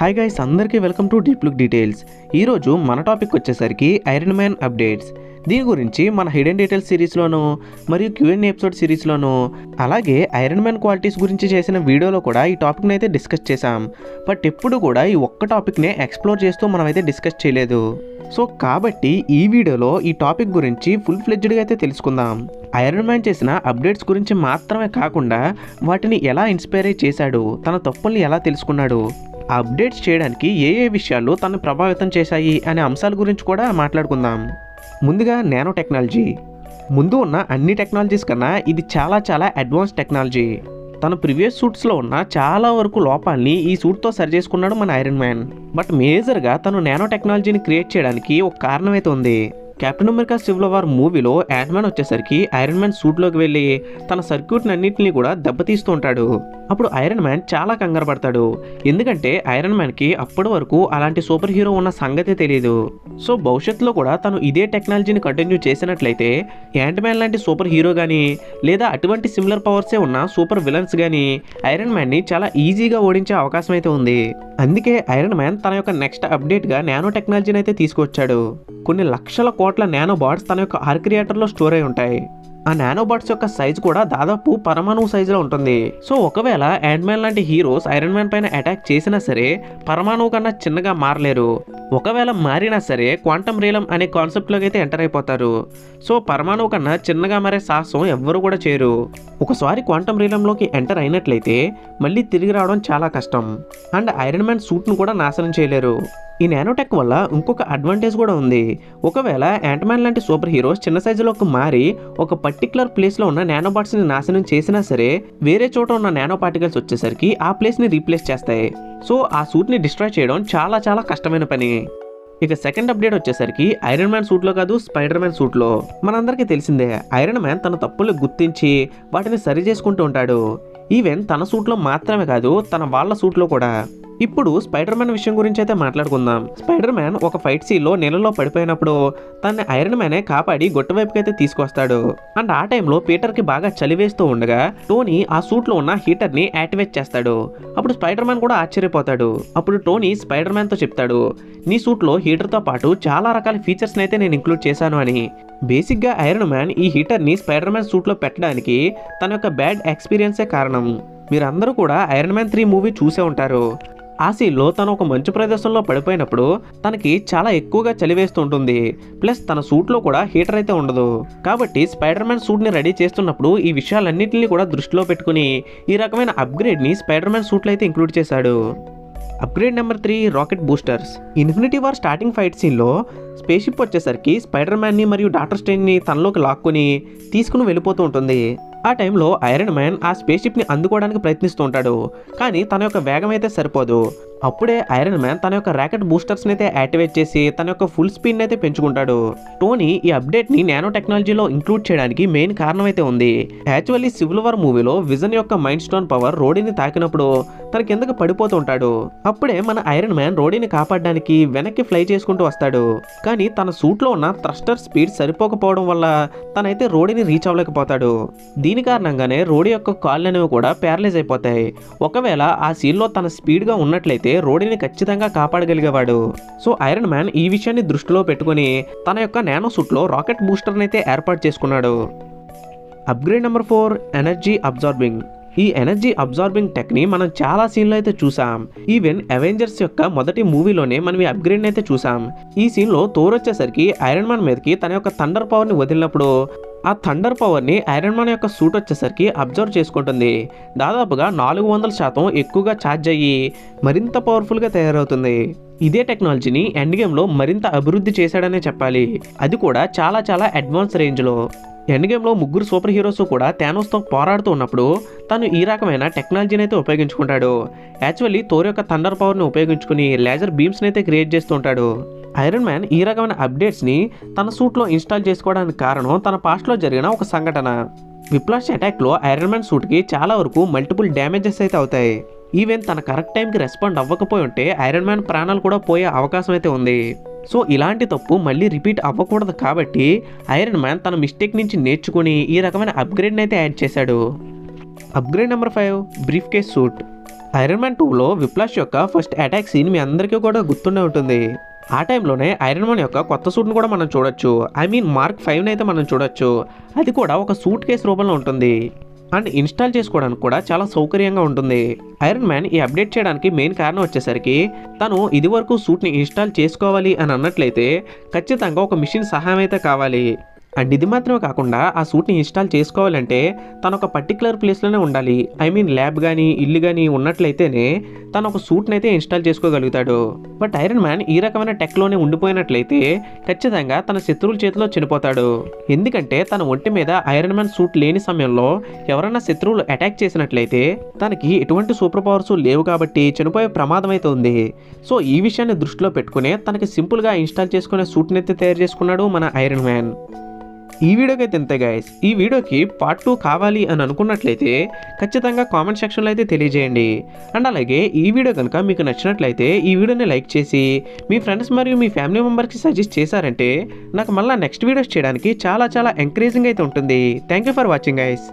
Hi guys అందరికీ welcome to deep look details ఈరోజు మన టాపిక్ వచ్చేసరికి ఐరన్ మ్యాన్ అప్డేట్స్ దీని గురించి మన హిడెన్ డీటెయిల్స్ సిరీస్లోను మరియు క్యూఎన్ ఎపిసోడ్ సిరీస్లోను అలాగే ఐరన్ మ్యాన్ క్వాలిటీస్ గురించి చేసిన వీడియోలో కూడా ఈ టాపిక్ని అయితే డిస్కస్ చేశాం. బట్ ఎప్పుడు కూడా ఈ ఒక్క టాపిక్నే ఎక్స్ప్లోర్ చేస్తూ మనమైతే డిస్కస్ చేయలేదు. సో కాబట్టి ఈ వీడియోలో ఈ టాపిక్ గురించి ఫుల్ ఫ్లెడ్జ్డ్గా అయితే తెలుసుకుందాం. ఐరన్ మ్యాన్ చేసిన అప్డేట్స్ గురించి మాత్రమే కాకుండా వాటిని ఎలా ఇన్స్పైర్ చేశాడు తన తప్పుల్ని ఎలా తెలుసుకున్నాడు అప్డేట్స్ చేయడానికి ఏ ఏ విషయాలు తను ప్రభావితం చేశాయి అనే అంశాల గురించి కూడా మాట్లాడుకుందాం. ముందుగా నానో టెక్నాలజీ. ముందు ఉన్న అన్ని టెక్నాలజీస్ కన్నా ఇది చాలా చాలా అడ్వాన్స్ టెక్నాలజీ. తన ప్రీవియస్ సూట్స్లో ఉన్న చాలా వరకు లోపాలని ఈ సూట్తో సరి చేసుకున్నాడు మన ఐరన్ మ్యాన్. బట్ మేజర్గా తను నానో టెక్నాలజీని క్రియేట్ చేయడానికి ఒక కారణం అయితే ఉంది. కెప్టెన్ అమెరికా సివిల్ వార్ మూవీలో మ్యాన్ వచ్చేసరికి ఐరన్ మ్యాన్ సూట్లోకి వెళ్ళి తన సర్క్యూట్ని అన్నింటినీ కూడా దెబ్బతీస్తూ ఉంటాడు. అప్పుడు ఐరన్ మ్యాన్ చాలా కంగారు పడతాడు. ఎందుకంటే ఐరన్ మ్యాన్కి అప్పటి వరకు అలాంటి సూపర్ హీరో ఉన్న సంగతే తెలియదు సో భవిష్యత్తులో కూడా తను ఇదే టెక్నాలజీని కంటిన్యూ చేసినట్లయితే యాంట్ మ్యాన్ లాంటి సూపర్ హీరో కానీ లేదా అటువంటి సిమిలర్ పవర్సే ఉన్న సూపర్ విలన్స్ కానీ ఐరన్ మ్యాన్ని చాలా ఈజీగా ఓడించే అవకాశం అయితే ఉంది. అందుకే ఐరన్ మ్యాన్ తన యొక్క నెక్స్ట్ అప్డేట్గా నానో టెక్నాలజీని అయితే తీసుకొచ్చాడు. కొన్ని లక్షల కోట్ల కోట్ల నానోబాట్స్ తన యొక్క ఆర్క్రియేటర్లో స్టోర్ అయి ఉంటాయి. ఆ నానోబాట్స్ యొక్క సైజు కూడా దాదాపు పరమాణువు సైజులో ఉంటుంది. సో ఒకవేళ మ్యాన్ లాంటి హీరోస్ ఐరన్ మ్యాన్ పైన అటాక్ చేసినా సరే పరమాణువు కన్నా చిన్నగా మారలేరు. ఒకవేళ మారినా సరే క్వాంటమ్ రీలం అనే కాన్సెప్ట్లోకి అయితే ఎంటర్ అయిపోతారు. సో పరమాణువు కన్నా చిన్నగా మారే సాహసం ఎవ్వరు కూడా చేయరు. ఒకసారి క్వాంటమ్ రీలంలోకి ఎంటర్ అయినట్లయితే మళ్ళీ తిరిగి రావడం చాలా కష్టం. అండ్ ఐరన్ మ్యాన్ సూట్ను కూడా నాశనం చేయలేరు. ఈ నానోటెక్ వల్ల ఇంకొక అడ్వాంటేజ్ కూడా ఉంది. ఒకవేళ యాంటమాన్ లాంటి సూపర్ హీరోస్ చిన్న సైజులోకి మారి ఒక పర్టికులర్ ప్లేస్లో ఉన్న నానోబాట్స్ని నాశనం చేసినా సరే వేరే చోట ఉన్న నానో పార్టికల్స్ వచ్చేసరికి ఆ ప్లేస్ని రీప్లేస్ చేస్తాయి. సో ఆ సూట్ని డిస్ట్రాయ్ చేయడం చాలా చాలా కష్టమైన పని. ఇక సెకండ్ అప్డేట్ వచ్చేసరికి ఐరన్ మ్యాన్ సూట్లో కాదు స్పైడర్ మ్యాన్ సూట్లో మనందరికీ తెలిసిందే ఐరన్ మ్యాన్ తన తప్పులు గుర్తించి వాటిని సరి చేసుకుంటూ ఉంటాడు. ఈవెన్ తన సూట్లో మాత్రమే కాదు తన వాళ్ళ సూట్లో కూడా. ఇప్పుడు స్పైడర్ మ్యాన్ విషయం గురించి అయితే మాట్లాడుకుందాం. స్పైడర్ మ్యాన్ ఒక ఫైట్ సీన్లో నీళ్ళలో పడిపోయినప్పుడు తన ఐరన్ మ్యానే కాపాడి గొట్ట వైపుకి అయితే తీసుకొస్తాడు. అండ్ ఆ టైంలో పీటర్కి బాగా చలివేస్తూ ఉండగా టోనీ ఆ సూట్లో ఉన్న హీటర్ని యాక్టివేట్ చేస్తాడు. అప్పుడు స్పైడర్ మ్యాన్ కూడా ఆశ్చర్యపోతాడు. అప్పుడు టోనీ స్పైడర్ మ్యాన్తో చెప్తాడు నీ సూట్లో హీటర్తో పాటు చాలా రకాల ఫీచర్స్ని అయితే నేను ఇంక్లూడ్ చేశాను అని. బేసిక్గా ఐరన్ మ్యాన్ ఈ హీటర్ని స్పైడర్ మ్యాన్ సూట్లో పెట్టడానికి తన యొక్క బ్యాడ్ ఎక్స్పీరియన్సే కారణం. మీరందరూ కూడా ఐరన్ మ్యాన్ త్రీ మూవీ చూసే ఉంటారు. ఆ తను ఒక మంచు ప్రదేశంలో పడిపోయినప్పుడు తనకి చాలా ఎక్కువగా చలివేస్తూ ఉంటుంది ప్లస్ తన సూట్లో కూడా హీటర్ అయితే ఉండదు. కాబట్టి స్పైడర్ మ్యాన్ సూట్ని రెడీ చేస్తున్నప్పుడు ఈ విషయాలన్నింటినీ కూడా దృష్టిలో పెట్టుకుని ఈ రకమైన అప్గ్రేడ్ని స్పైడర్ మ్యాన్ సూట్లో అయితే ఇంక్లూడ్ చేశాడు. Upgrade number three rocket boosters. Infinity War starting fight సీన్లో స్పేషిప్ వచ్చేసరికి స్పైడర్ మ్యాన్ని మరియు డాక్టర్ స్టేన్ని తనలోకి లాక్కొని తీసుకుని వెళ్ళిపోతూ ఉంటుంది. ఆ టైంలో ఐరన్ మ్యాన్ ఆ స్పేస్ షిప్ని అందుకోవడానికి ప్రయత్నిస్తూ ఉంటాడు. కానీ తన యొక్క వేగం అయితే సరిపోదు. అప్పుడే ఐరన్ మ్యాన్ తన యొక్క ర్యాకెట్ బూస్టర్స్ని అయితే యాక్టివేట్ చేసి తన యొక్క ఫుల్ స్పీడ్ని అయితే పెంచుకుంటాడు. టోనీ ఈ అప్డేట్ని నానో టెక్నాలజీలో ఇంక్లూడ్ చేయడానికి మెయిన్ కారణం అయితే ఉంది. యాక్చువల్లీ సివిల్ వార్ మూవీలో విజన్ యొక్క మైండ్ స్టోన్ పవర్ రోడీని తాకినప్పుడు తన కిందకి పడిపోతూ ఉంటాడు. అప్పుడే మన ఐరన్ మ్యాన్ రోడీని కాపాడడానికి వెనక్కి ఫ్లై చేసుకుంటూ వస్తాడు. కానీ తన సూట్లో ఉన్న థ్రస్టర్ స్పీడ్ సరిపోకపోవడం వల్ల తనైతే రోడీని రీచ్ అవ్వలేకపోతాడు. దీని కారణంగానే రోడీ యొక్క కాళ్ళు అనేవి కూడా ప్యారలైజ్ అయిపోతాయి. ఒకవేళ ఆ సీన్లో తన స్పీడ్గా ఉన్నట్లయితే రోడీని ఖచ్చితంగా కాపాడగలిగేవాడు. సో ఐరన్ మ్యాన్ ఈ విషయాన్ని దృష్టిలో పెట్టుకుని తన యొక్క నానో సూట్లో రాకెట్ బూస్టర్ని అయితే ఏర్పాటు చేసుకున్నాడు. Upgrade number four energy absorbing. ఈ ఎనర్జీ అబ్జార్బింగ్ టెక్ని మనం చాలా సీన్లో అయితే చూసాం. ఈవెన్ అవెంజర్స్ యొక్క మొదటి మూవీలోనే మనం ఈ అప్గ్రేడ్ అయితే చూసాం. ఈ సీన్లో తోరొచ్చేసరికి ఐరన్ మ్యాన్ మీదకి తన యొక్క థండర్ పవర్ని వదిలినప్పుడు ఆ థండర్ పవర్ని ఐరన్ మ్యాన్ యొక్క సూట్ వచ్చేసరికి అబ్జర్వ్ చేసుకుంటుంది. దాదాపుగా నాలుగు వందల శాతం ఎక్కువగా ఛార్జ్ అయ్యి మరింత పవర్ఫుల్గా తయారవుతుంది. ఇదే టెక్నాలజీని ఎండ్ గేమ్లో మరింత అభివృద్ధి చేశాడనే చెప్పాలి. అది కూడా చాలా చాలా అడ్వాన్స్ రేంజ్లో. ఎండ్ గేమ్లో ముగ్గురు సూపర్ హీరోస్ కూడా థానోస్తో పోరాడుతూ ఉన్నప్పుడు తను ఈ రకమైన టెక్నాలజీని అయితే ఉపయోగించుకుంటాడు. యాక్చువల్లీ తోర్ యొక్క థండర్ పవర్ని ఉపయోగించుకుని లేజర్ బీమ్స్ని అయితే క్రియేట్ చేస్తూ ఉంటాడు. ఐరన్ మ్యాన్ ఈ రకమైన అప్డేట్స్ని తన సూట్లో ఇన్స్టాల్ చేసుకోవడానికి కారణం తన పాస్ట్లో జరిగిన ఒక సంఘటన. విప్లాష్ అటాక్లో ఐరన్ మ్యాన్ సూట్కి చాలా వరకు మల్టిపుల్ డ్యామేజెస్ అయితే అవుతాయి. ఈవెన్ తన కరెక్ట్ టైంకి రెస్పాండ్ అవ్వకపోయి ఉంటే ఐరన్ మ్యాన్ ప్రాణాలు కూడా పోయే అవకాశం అయితే ఉంది. సో ఇలాంటి తప్పు మళ్ళీ రిపీట్ అవ్వకూడదు కాబట్టి ఐరన్ మ్యాన్ తన మిస్టేక్ నుంచి నేర్చుకుని ఈ రకమైన అప్గ్రేడ్ని అయితే యాడ్ చేశాడు. Upgrade number five briefcase suit. Iron Man టూలో విప్లాష్ యొక్క ఫస్ట్ అటాక్ సీన్ మీ అందరికీ కూడా గుర్తుండే ఉంటుంది. ఆ టైంలోనే ఐరన్ మ్యాన్ యొక్క కొత్త సూట్ను కూడా మనం చూడొచ్చు. ఐ మీన్ మార్క్ ఫైవ్ని అయితే మనం చూడొచ్చు. అది కూడా ఒక సూట్ కేస్ రూపంలో ఉంటుంది. అండ్ ఇన్స్టాల్ చేసుకోవడానికి కూడా చాలా సౌకర్యంగా ఉంటుంది. ఐరన్ మ్యాన్ ఈ అప్డేట్ చేయడానికి మెయిన్ కారణం వచ్చేసరికి తను ఇదివరకు సూట్ని ఇన్స్టాల్ చేసుకోవాలి అని అన్నట్లయితే ఖచ్చితంగా ఒక మిషన్ సహాయం అయితే కావాలి. అండ్ ఇది మాత్రమే కాకుండా ఆ సూట్ని ఇన్స్టాల్ చేసుకోవాలంటే తను ఒక పర్టికులర్ ప్లేస్లోనే ఉండాలి. ఐ మీన్ ల్యాబ్ కానీ ఇల్లు కానీ ఉన్నట్లయితేనే తను ఒక సూట్ని అయితే ఇన్స్టాల్ చేసుకోగలుగుతాడు. బట్ ఐరన్ మ్యాన్ ఈ రకమైన టెక్లోనే ఉండిపోయినట్లయితే ఖచ్చితంగా తన శత్రువుల చేతిలో చనిపోతాడు. ఎందుకంటే తన ఒంటి మీద ఐరన్ మ్యాన్ సూట్ లేని సమయంలో ఎవరైనా శత్రువులు అటాక్ చేసినట్లయితే తనకి ఎటువంటి సూపర్ పవర్స్ లేవు కాబట్టి చనిపోయే ప్రమాదం అయితే ఉంది. సో ఈ విషయాన్ని దృష్టిలో పెట్టుకునే తనకి సింపుల్గా ఇన్స్టాల్ చేసుకునే సూట్ని అయితే తయారు చేసుకున్నాడు మన ఐరన్ మ్యాన్. ఈ వీడియోకి అయితే ఇంతే గైస్ ఈ వీడియోకి పార్ట్ టూ కావాలి అని అనుకున్నట్లయితే ఖచ్చితంగా కామెంట్ సెక్షన్లో అయితే తెలియజేయండి. అండ్ అలాగే ఈ వీడియో కనుక మీకు నచ్చినట్లయితే ఈ వీడియోని లైక్ చేసి మీ ఫ్రెండ్స్ మరియు మీ ఫ్యామిలీ మెంబర్స్కి సజెస్ట్ చేశారంటే నాకు మళ్ళీ నెక్స్ట్ వీడియోస్ చేయడానికి చాలా చాలా ఎంకరేజింగ్ అయితే ఉంటుంది. Thank you for watching guys